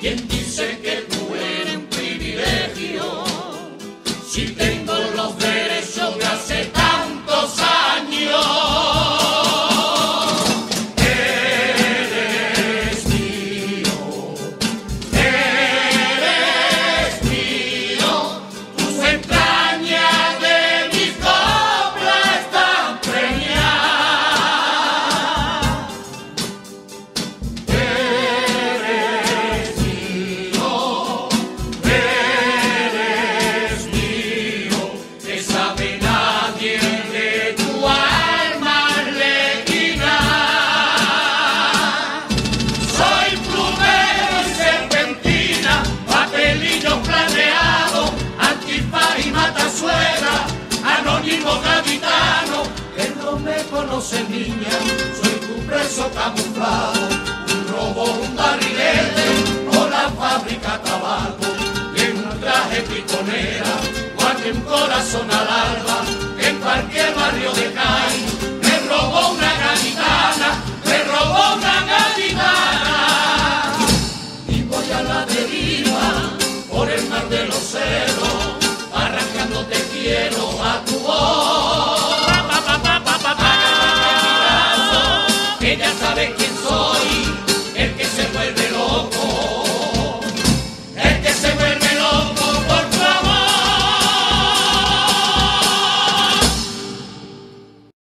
¿Quién dice que tú eres un privilegio? Si tengo hizo camuflar un robo, un barrilete o la fábrica tabaco en un traje piconera guardia un corazón al en cualquier barrio de Cali me robó una gaditana me robó una gaditana y voy a la deriva por el mar de los seres soy.